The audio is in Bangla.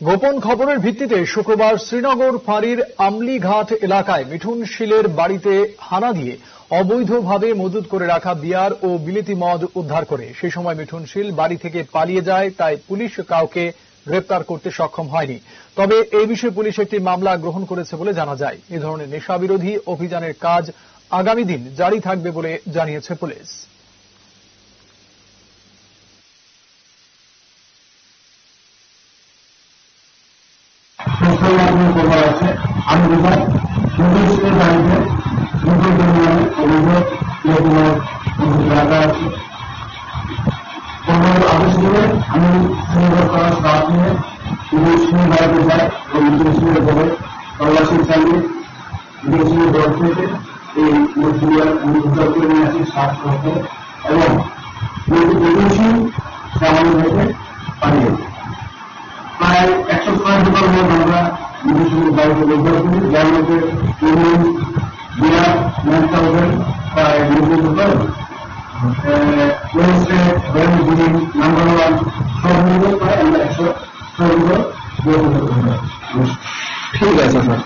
গোপন খবরের ভিত্তিতে শুক্রবার শ্রীনগর ফাঁড়ির আমলিঘাট এলাকায় মিঠুন শীলের বাড়িতে হানা দিয়ে অবৈধভাবে মজুত করে রাখা বিয়ার ও বিলেতি মদ উদ্ধার করে। সেই সময় মিঠুন শীল বাড়ি থেকে পালিয়ে যায়, তাই পুলিশ কাউকে গ্রেপ্তার করতে সক্ষম হয়নি। তবে এই বিষয়ে পুলিশ একটি মামলা গ্রহণ করেছে বলে জানা যায়। এ ধরনের নেশা বিরোধী অভিযানের কাজ আগামী দিন জারি থাকবে বলে জানিয়েছে পুলিশ। মাধ্যমে খবর আছে। আমি বিভাগ সুন্দর বাড়িতে সুন্দর পরিমাণে অভিযোগ রাখা আছে। করে আমি সুন্দর করার স্টাফ নিয়ে ইউনিভার্সিটি বাড়িতে যাই এবং ইউনিভার্সিটির পরে তল্লাশি চালিয়ে ইউনিভার্সিটির দল থেকে এই মজুরিয়ার করে নিয়ে আসি করতে এবং এজেন্সি সামান্য প্রায় একশো ছয় হাজার লোক আমরা করি যার মধ্যে ইউনিয়ন বিরাট নাইন থাউজেন্ড প্রায় নব্বই নাম্বার ওয়ান সব মিলে প্রায় আমরা একশো ছয় হাজার ঠিক আছে স্যার